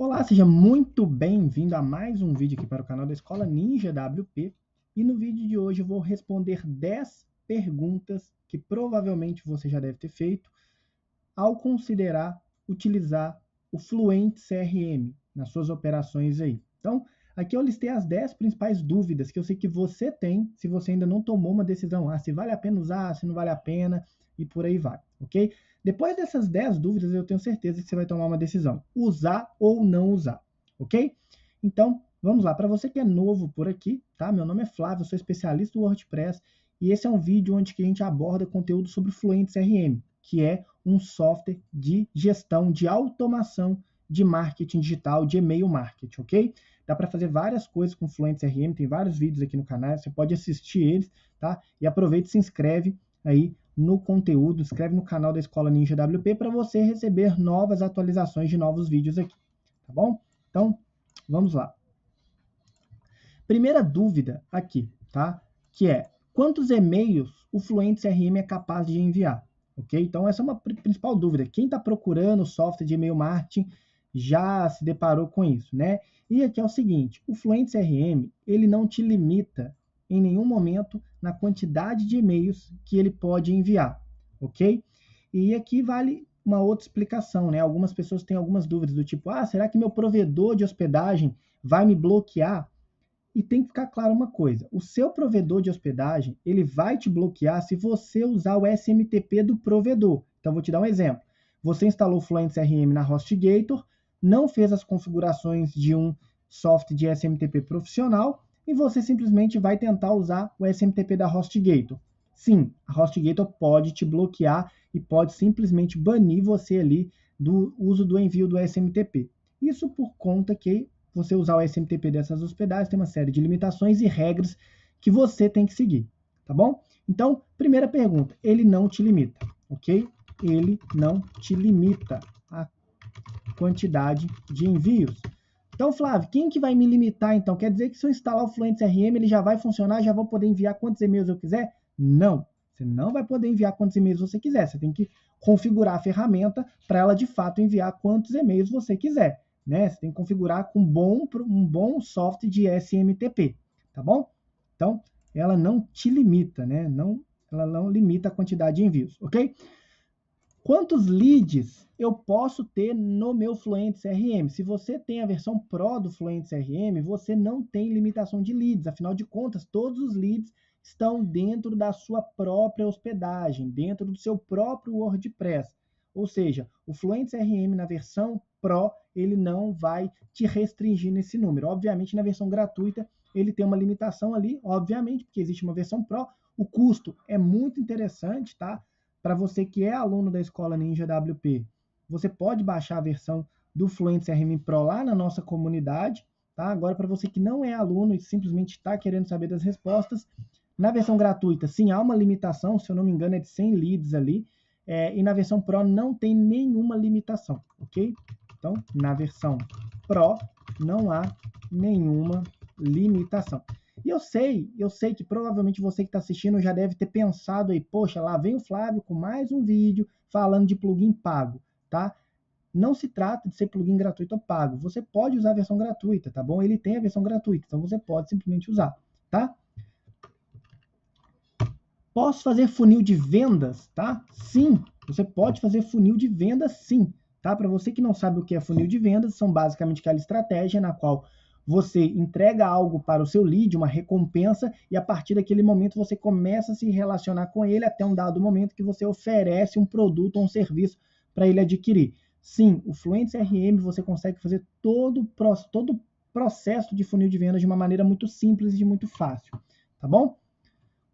Olá, seja muito bem-vindo a mais um vídeo aqui para o canal da Escola Ninja WP. E no vídeo de hoje eu vou responder 10 perguntas que provavelmente você já deve ter feito ao considerar utilizar o Fluent CRM nas suas operações aí. Então, aqui eu listei as 10 principais dúvidas que eu sei que você tem se você ainda não tomou uma decisão, ah, se vale a pena usar, se não vale a pena e por aí vai, ok? Depois dessas 10 dúvidas, eu tenho certeza que você vai tomar uma decisão: usar ou não usar, ok? Então, vamos lá. Para você que é novo por aqui, tá? Meu nome é Flávio, sou especialista do WordPress e esse é um vídeo onde que a gente aborda conteúdo sobre Fluent CRM, que é um software de gestão, de automação de marketing digital, de e-mail marketing, ok? Dá para fazer várias coisas com Fluent CRM, tem vários vídeos aqui no canal, você pode assistir eles, tá? E aproveita e se inscreve aí no conteúdo, inscreve no canal da Escola Ninja WP para você receber novas atualizações de novos vídeos aqui, tá bom? Então, vamos lá. Primeira dúvida aqui, tá? Que é, quantos e-mails o Fluent CRM é capaz de enviar? Ok? Então, essa é uma principal dúvida. Quem está procurando software de e-mail marketing já se deparou com isso, né? E aqui é o seguinte, o Fluent CRM, ele não te limita em nenhum momento na quantidade de e-mails que ele pode enviar, ok? E aqui vale uma outra explicação, né? Algumas pessoas têm algumas dúvidas do tipo, ah, será que meu provedor de hospedagem vai me bloquear? E tem que ficar claro uma coisa: o seu provedor de hospedagem ele vai te bloquear se você usar o SMTP do provedor. Então, vou te dar um exemplo. Você instalou o Fluent CRM na HostGator, não fez as configurações de um software de SMTP profissional e você simplesmente vai tentar usar o SMTP da HostGator. Sim, a HostGator pode te bloquear e pode simplesmente banir você ali do uso do envio do SMTP. Isso por conta que você usar o SMTP dessas hospedagens tem uma série de limitações e regras que você tem que seguir, tá bom? Então, primeira pergunta, ele não te limita, ok? Ele não te limita a quantidade de envios. Então, Flávio, quem que vai me limitar então? Quer dizer que se eu instalar o Fluent CRM, ele já vai funcionar, já vou poder enviar quantos e-mails eu quiser? Não. Você não vai poder enviar quantos e-mails você quiser. Você tem que configurar a ferramenta para ela de fato enviar quantos e-mails você quiser. Né? Você tem que configurar com bom, um bom software de SMTP, tá bom? Então, ela não te limita, né? Não, ela não limita a quantidade de envios, ok? Quantos leads eu posso ter no meu Fluent CRM? Se você tem a versão Pro do Fluent CRM, você não tem limitação de leads. Afinal de contas, todos os leads estão dentro da sua própria hospedagem, dentro do seu próprio WordPress. Ou seja, o Fluent CRM na versão Pro, ele não vai te restringir nesse número. Obviamente, na versão gratuita, ele tem uma limitação ali, obviamente, porque existe uma versão Pro. O custo é muito interessante, tá? Para você que é aluno da Escola Ninja WP, você pode baixar a versão do Fluent CRM Pro lá na nossa comunidade. Tá? Agora, para você que não é aluno e simplesmente está querendo saber das respostas, na versão gratuita, sim, há uma limitação, se eu não me engano, é de 100 leads ali. É, e na versão Pro não tem nenhuma limitação, ok? Então, na versão Pro não há nenhuma limitação. E eu sei, eu sei que provavelmente você que está assistindo já deve ter pensado aí, poxa, lá vem o Flávio com mais um vídeo falando de plugin pago, tá? Não se trata de ser plugin gratuito ou pago. Você pode usar a versão gratuita, tá bom? Ele tem a versão gratuita, então você pode simplesmente usar, tá? Posso fazer funil de vendas, tá? Sim, você pode fazer funil de vendas, sim, tá? Para você que não sabe o que é funil de vendas, são basicamente aquela estratégia na qual você entrega algo para o seu lead, uma recompensa, e a partir daquele momento você começa a se relacionar com ele até um dado momento que você oferece um produto ou um serviço para ele adquirir. Sim, o Fluent CRM você consegue fazer todo, todo o processo de funil de vendas de uma maneira muito simples e muito fácil, tá bom?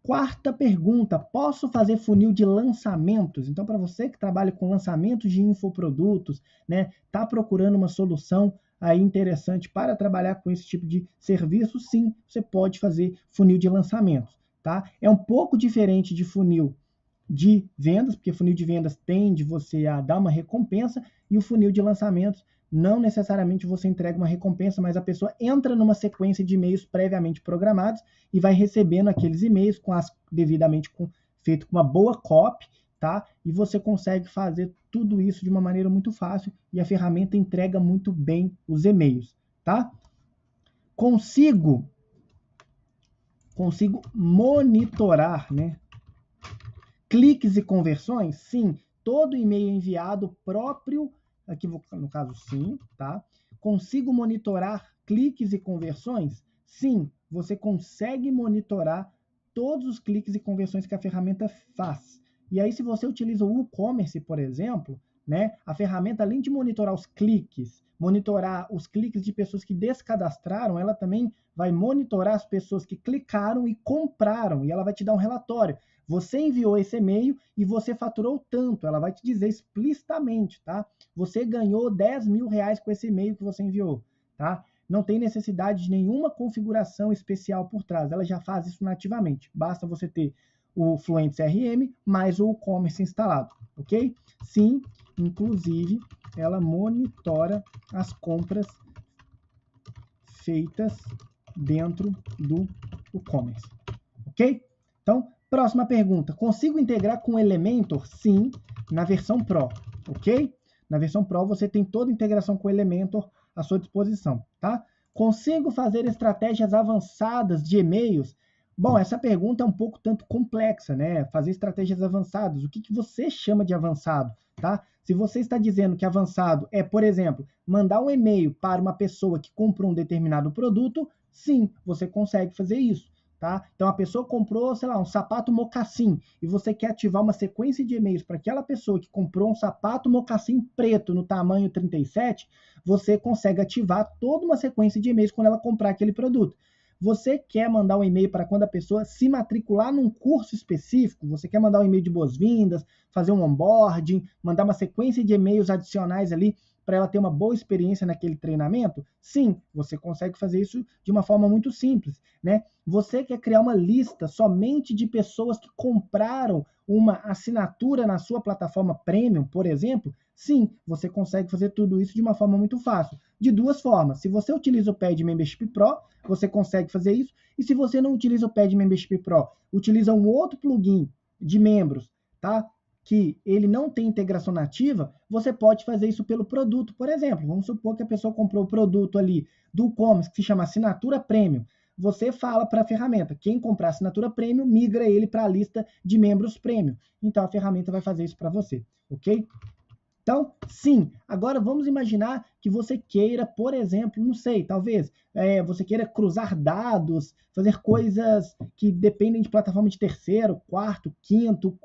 Quarta pergunta: posso fazer funil de lançamentos? Então, para você que trabalha com lançamentos de infoprodutos, né, tá procurando uma solução aí interessante para trabalhar com esse tipo de serviço, sim, você pode fazer funil de lançamentos, tá? É um pouco diferente de funil de vendas, porque funil de vendas tende você a dar uma recompensa e o funil de lançamentos não necessariamente você entrega uma recompensa, mas a pessoa entra numa sequência de e-mails previamente programados e vai recebendo aqueles e-mails com as devidamente com, feito com uma boa copy, tá? E você consegue fazer tudo isso de uma maneira muito fácil e a ferramenta entrega muito bem os e-mails, tá? Consigo consigo monitorar, né? Cliques e conversões? Sim, todo e-mail enviado próprio, aqui no caso sim, tá? Consigo monitorar cliques e conversões? Sim, você consegue monitorar todos os cliques e conversões que a ferramenta faz. E aí, se você utiliza o WooCommerce, por exemplo, né, a ferramenta, além de monitorar os cliques, monitorar os cliques de pessoas que descadastraram, ela também vai monitorar as pessoas que clicaram e compraram, e ela vai te dar um relatório. Você enviou esse e-mail e você faturou tanto. Ela vai te dizer explicitamente, tá? Você ganhou 10 mil reais com esse e-mail que você enviou, tá? Não tem necessidade de nenhuma configuração especial por trás. Ela já faz isso nativamente. Basta você ter o Fluent CRM mais o e-commerce instalado, ok? Sim, inclusive, ela monitora as compras feitas dentro do e-commerce, ok? Então, próxima pergunta. Consigo integrar com Elementor? Sim, na versão Pro, ok? Na versão Pro você tem toda a integração com Elementor à sua disposição, tá? Consigo fazer estratégias avançadas de e-mails Bom, essa pergunta é um pouco tanto complexa, né? Fazer estratégias avançadas. O que, que você chama de avançado, tá? Se você está dizendo que avançado é, por exemplo, mandar um e-mail para uma pessoa que comprou um determinado produto, sim, você consegue fazer isso. Tá? Então a pessoa comprou, sei lá, um sapato mocassim e você quer ativar uma sequência de e-mails para aquela pessoa que comprou um sapato mocassim preto no tamanho 37, você consegue ativar toda uma sequência de e-mails quando ela comprar aquele produto. Você quer mandar um e-mail para quando a pessoa se matricular num curso específico? Você quer mandar um e-mail de boas-vindas, fazer um onboarding, mandar uma sequência de e-mails adicionais ali para ela ter uma boa experiência naquele treinamento? Sim, você consegue fazer isso de uma forma muito simples, né? Você quer criar uma lista somente de pessoas que compraram uma assinatura na sua plataforma premium, por exemplo? Sim, você consegue fazer tudo isso de uma forma muito fácil. De duas formas. Se você utiliza o Pad Membership Pro, você consegue fazer isso. E se você não utiliza o Pad Membership Pro, utiliza um outro plugin de membros, tá? Que ele não tem integração nativa, você pode fazer isso pelo produto. Por exemplo, vamos supor que a pessoa comprou o produto ali do e-commerce que se chama assinatura premium. Você fala para a ferramenta, quem comprar assinatura premium, migra ele para a lista de membros premium. Então a ferramenta vai fazer isso para você, ok? Então, sim, agora vamos imaginar que você queira, por exemplo, não sei, talvez é, você queira cruzar dados, fazer coisas que dependem de plataforma de terceiro, quarto, quinto,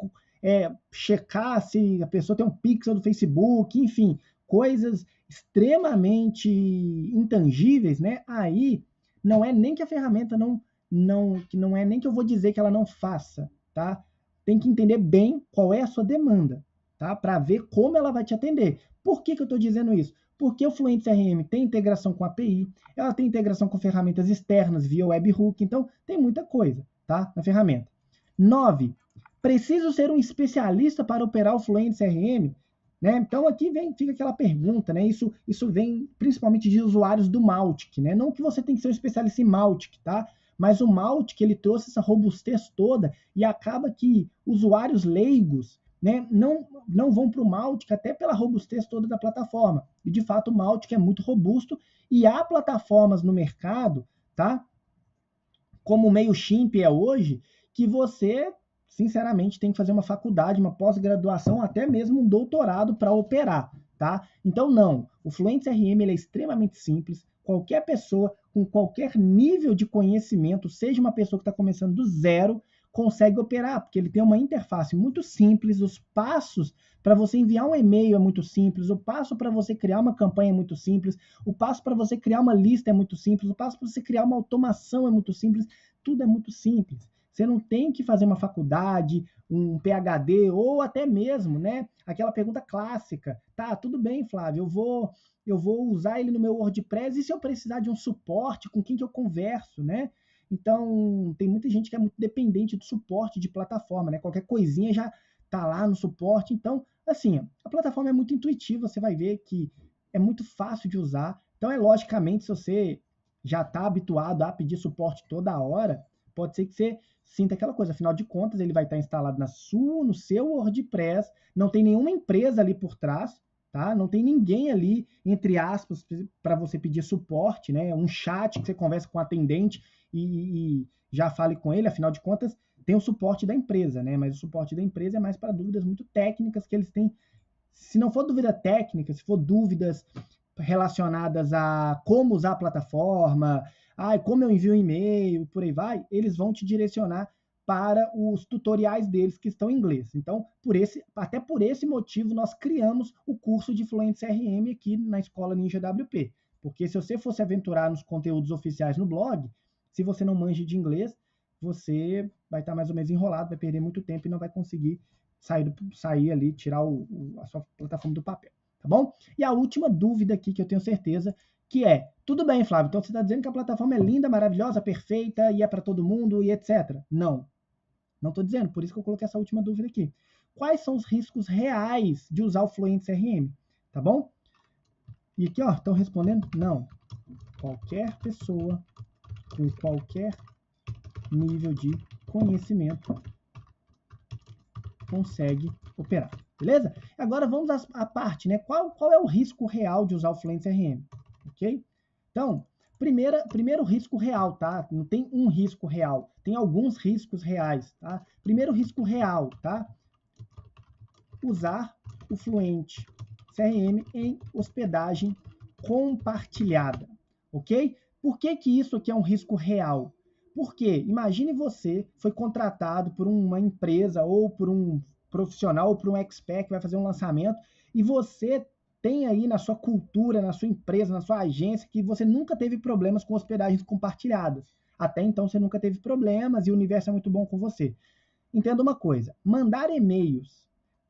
é, checar se a pessoa tem um pixel do Facebook, enfim, coisas extremamente intangíveis, né? Aí não é nem que a ferramenta não, não, que não é nem que eu vou dizer que ela não faça, tá? Tem que entender bem qual é a sua demanda tá? Para ver como ela vai te atender. Por que, que eu estou dizendo isso? Porque o Fluent CRM tem integração com API, ela tem integração com ferramentas externas via webhook, então tem muita coisa, tá? Na ferramenta. 9. Preciso ser um especialista para operar o Fluent CRM? Né? Então aqui vem, fica aquela pergunta, né? Isso, isso vem principalmente de usuários do Maltic, né? Não que você tem que ser um especialista em Maltic, tá? Mas o Maltic ele trouxe essa robustez toda e acaba que usuários leigos né, não, não vão para o Mautic até pela robustez toda da plataforma. E de fato o Mautic é muito robusto e há plataformas no mercado, tá? Como o MailChimp é hoje, que você, sinceramente, tem que fazer uma faculdade, uma pós-graduação, até mesmo um doutorado para operar, tá? Então não, o Fluent CRM é extremamente simples, qualquer pessoa com qualquer nível de conhecimento, seja uma pessoa que está começando do zero, consegue operar, porque ele tem uma interface muito simples, os passos para você enviar um e-mail é muito simples, o passo para você criar uma campanha é muito simples, o passo para você criar uma lista é muito simples, o passo para você criar uma automação é muito simples, tudo é muito simples. Você não tem que fazer uma faculdade, um PhD ou até mesmo, né, aquela pergunta clássica. Tá, tudo bem, Flávio, eu vou eu vou usar ele no meu WordPress e se eu precisar de um suporte, com quem que eu converso, né? Então, tem muita gente que é muito dependente do suporte de plataforma, né? Qualquer coisinha já tá lá no suporte. Então, assim, a plataforma é muito intuitiva, você vai ver que é muito fácil de usar. Então, é logicamente, se você já está habituado a pedir suporte toda hora, pode ser que você sinta aquela coisa. Afinal de contas, ele vai estar instalado na sua, no seu WordPress, não tem nenhuma empresa ali por trás, tá? Não tem ninguém ali, entre aspas, para você pedir suporte, né? Um chat que você conversa com o atendente e, e já fale com ele, afinal de contas, tem o suporte da empresa, né? Mas o suporte da empresa é mais para dúvidas muito técnicas que eles têm. Se não for dúvida técnica, se for dúvidas relacionadas a como usar a plataforma, ah, como eu envio um e-mail, por aí vai, eles vão te direcionar para os tutoriais deles que estão em inglês. Então, por esse, até por esse motivo, nós criamos o curso de Fluent CRM aqui na Escola Ninja WP. Porque se você fosse aventurar nos conteúdos oficiais no blog, se você não manja de inglês, você vai estar mais ou menos enrolado, vai perder muito tempo e não vai conseguir sair, sair ali, tirar o, o, a sua plataforma do papel. Tá bom? E a última dúvida aqui que eu tenho certeza que é: tudo bem, Flávio, então você está dizendo que a plataforma é linda, maravilhosa, perfeita e é para todo mundo e etc. Não. Não estou dizendo, por isso que eu coloquei essa última dúvida aqui. Quais são os riscos reais de usar o Fluent CRM? Tá bom? E aqui, ó, estão respondendo? Não. Qualquer pessoa com qualquer nível de conhecimento consegue operar. Beleza? Agora vamos à parte, né? Qual, qual é o risco real de usar o Fluent CRM? ok? Então, primeira, primeiro risco real, tá? Não tem um risco real, tem alguns riscos reais, tá? Primeiro risco real, tá? Usar o Fluent CRM em hospedagem compartilhada, ok? Por que, que isso aqui é um risco real? Porque imagine você foi contratado por uma empresa ou por um profissional ou por um expert que vai fazer um lançamento e você tem aí na sua cultura, na sua empresa, na sua agência, que você nunca teve problemas com hospedagens compartilhadas. Até então você nunca teve problemas e o universo é muito bom com você. Entenda uma coisa: mandar e-mails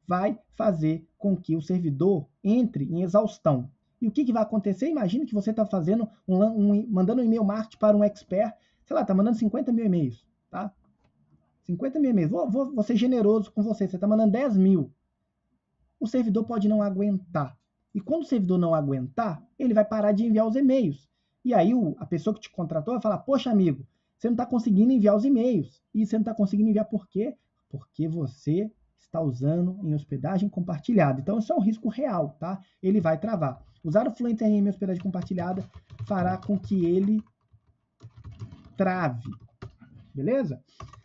vai fazer com que o servidor entre em exaustão. E o que, que vai acontecer? Imagine que você está fazendo um, um, mandando um e-mail marketing para um expert, sei lá, está mandando 50 mil e-mails, tá? 50 mil e-mails. Vou, vou, vou ser generoso com você. Você está mandando 10 mil. O servidor pode não aguentar. E quando o servidor não aguentar, ele vai parar de enviar os e-mails. E aí o, a pessoa que te contratou vai falar: Poxa, amigo, você não está conseguindo enviar os e-mails. E você não está conseguindo enviar por quê? Porque você está usando em hospedagem compartilhada. Então, isso é um risco real, tá? Ele vai travar. Usar o Fluent RM em hospedagem compartilhada fará com que ele trave. Beleza?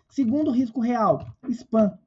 Segundo risco real, spam.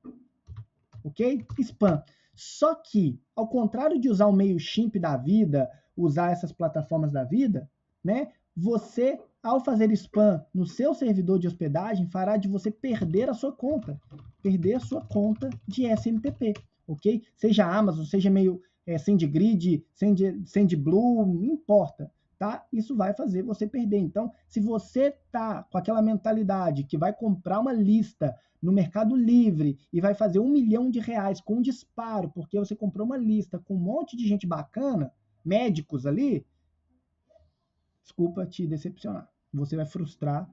Ok? Spam. Só que, ao contrário de usar o meio chimp da vida, usar essas plataformas da vida, né? Você, ao fazer spam no seu servidor de hospedagem, fará de você perder a sua conta, perder a sua conta de SMTP, ok? Seja Amazon, seja meio é, SendGrid, Send, SendBlue, não importa tá? Isso vai fazer você perder. Então, se você tá com aquela mentalidade que vai comprar uma lista no Mercado Livre e vai fazer um milhão de reais com um disparo, porque você comprou uma lista com um monte de gente bacana, médicos ali, desculpa te decepcionar. Você vai frustrar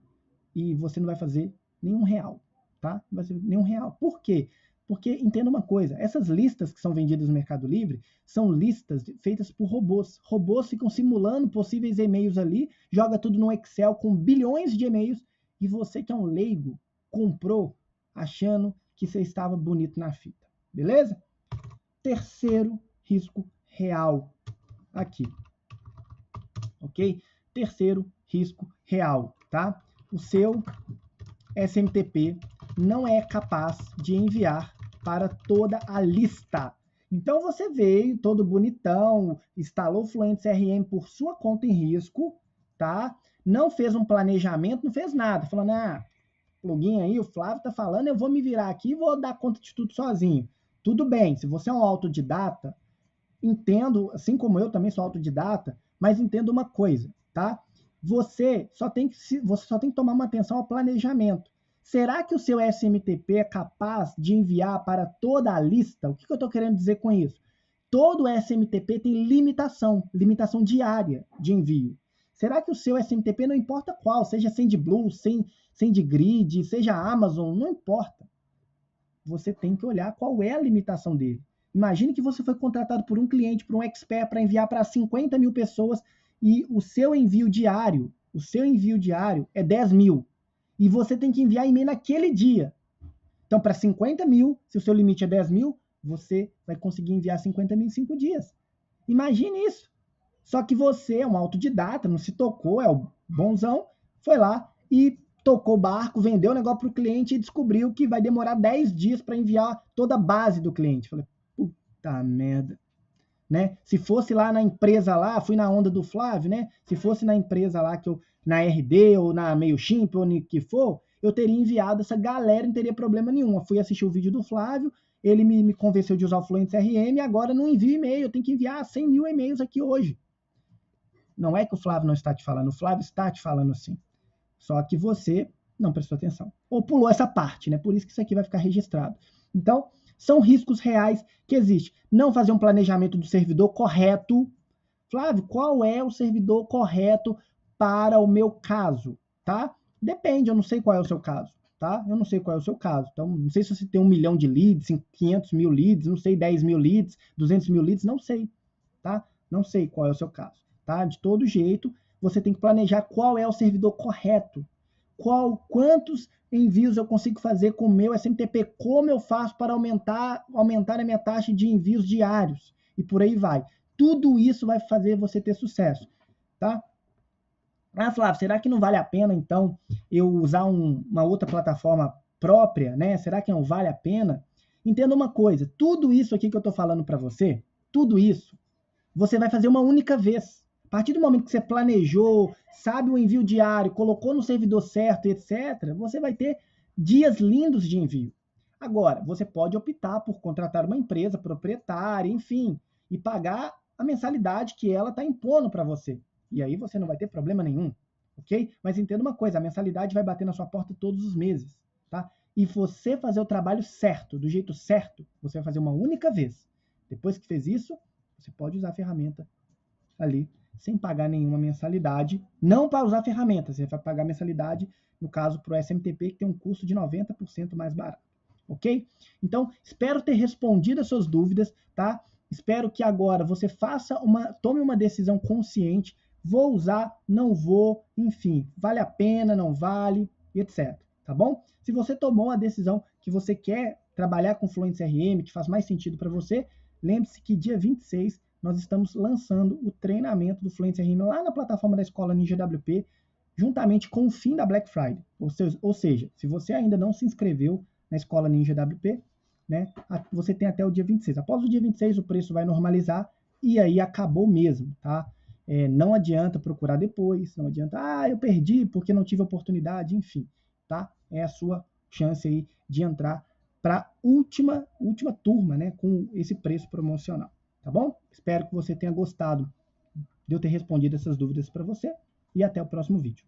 e você não vai fazer nenhum real, tá? Não vai fazer nenhum real. Por quê? Porque entenda uma coisa, essas listas que são vendidas no Mercado Livre são listas feitas por robôs. Robôs ficam simulando possíveis e-mails ali, joga tudo no Excel com bilhões de e-mails e você que é um leigo comprou achando que você estava bonito na fita. Beleza? Terceiro risco real aqui. OK? Terceiro risco real, tá? O seu SMTP não é capaz de enviar para toda a lista. Então você veio todo bonitão, instalou o Fluent CRM por sua conta em risco, tá? Não fez um planejamento, não fez nada, falando, ah, plugin aí, o Flávio tá falando, eu vou me virar aqui e vou dar conta de tudo sozinho. Tudo bem, se você é um autodidata, entendo, assim como eu também sou autodidata, mas entendo uma coisa, tá? Você só tem que, você só tem que tomar uma atenção ao planejamento. Será que o seu SMTP é capaz de enviar para toda a lista? O que, eu estou querendo dizer com isso? Todo SMTP tem limitação, limitação diária de envio. Será que o seu SMTP, não importa qual, seja SendBlue, SendGrid, seja Amazon, não importa. Você tem que olhar qual é a limitação dele. Imagine que você foi contratado por um cliente, por um expert, para enviar para 50 mil pessoas e o seu envio diário, o seu envio diário é 10 mil E você tem que enviar e-mail naquele dia. Então, para 50 mil, se o seu limite é 10 mil, você vai conseguir enviar 50 mil em 5 dias. Imagine isso. Só que você é um autodidata, não se tocou, é o bonzão, foi lá e tocou o barco, vendeu o negócio para o cliente e descobriu que vai demorar 10 dias para enviar toda a base do cliente. Falei, puta merda. Né? Se fosse lá na empresa lá, fui na onda do Flávio, né? Se fosse na empresa lá que eu na RD ou na MailChimp ou no que for, eu teria enviado essa galera, não teria problema nenhum. Eu fui assistir o vídeo do Flávio, ele me, me convenceu de usar o Fluent CRM, agora não envio e-mail, eu tenho que enviar 100 mil e-mails aqui hoje. Não é que o Flávio não está te falando, o Flávio está te falando assim. Só que você não prestou atenção. Ou pulou essa parte, né? Por isso que isso aqui vai ficar registrado. Então, são riscos reais que existem. Não fazer um planejamento do servidor correto. Flávio, qual é o servidor correto para o meu caso? Tá? Depende, eu não sei qual é o seu caso. Tá? Eu não sei qual é o seu caso. Então, não sei se você tem um milhão de leads, 500 mil leads, não sei, 10 mil leads, 200 mil leads, não sei. Tá? Não sei qual é o seu caso. Tá? De todo jeito, você tem que planejar qual é o servidor correto. Qual, quantos envios eu consigo fazer com o meu SMTP? Como eu faço para aumentar, aumentar a minha taxa de envios diários? E por aí vai. Tudo isso vai fazer você ter sucesso, tá? Ah, Flávio, será que não vale a pena, então, eu usar um, uma outra plataforma própria, né? Será que não vale a pena? Entenda uma coisa, tudo isso aqui que eu estou falando para você, tudo isso, você vai fazer uma única vez. Partir do momento que você planejou, sabe o envio diário, colocou no servidor certo, etc., você vai ter dias lindos de envio. Agora, você pode optar por contratar uma empresa proprietária, enfim, e pagar a mensalidade que ela está impondo para você. E aí você não vai ter problema nenhum, ok? Mas entenda uma coisa, a mensalidade vai bater na sua porta todos os meses, tá? E você fazer o trabalho certo, do jeito certo, você vai fazer uma única vez. Depois que fez isso, você pode usar a ferramenta ali sem pagar nenhuma mensalidade. Não para usar ferramentas, você vai pagar mensalidade, no caso, para o SMTP, que tem um custo de 90% mais barato. Ok? Então, espero ter respondido as suas dúvidas, tá? Espero que agora você faça uma, tome uma decisão consciente. Vou usar, não vou, enfim, vale a pena, não vale, etc. Tá bom? Se você tomou a decisão que você quer trabalhar com Fluent que faz mais sentido para você, lembre-se que dia 26 nós estamos lançando o treinamento do Fluency RM lá na plataforma da Escola Ninja WP, juntamente com o fim da Black Friday. Ou seja, ou seja se você ainda não se inscreveu na Escola Ninja WP, né, você tem até o dia 26. Após o dia 26, o preço vai normalizar e aí acabou mesmo, tá? É, não adianta procurar depois, não adianta, ah, eu perdi porque não tive oportunidade, enfim, tá? É a sua chance aí de entrar para última, última turma, né, com esse preço promocional tá bom? Espero que você tenha gostado de eu ter respondido essas dúvidas para você e até o próximo vídeo.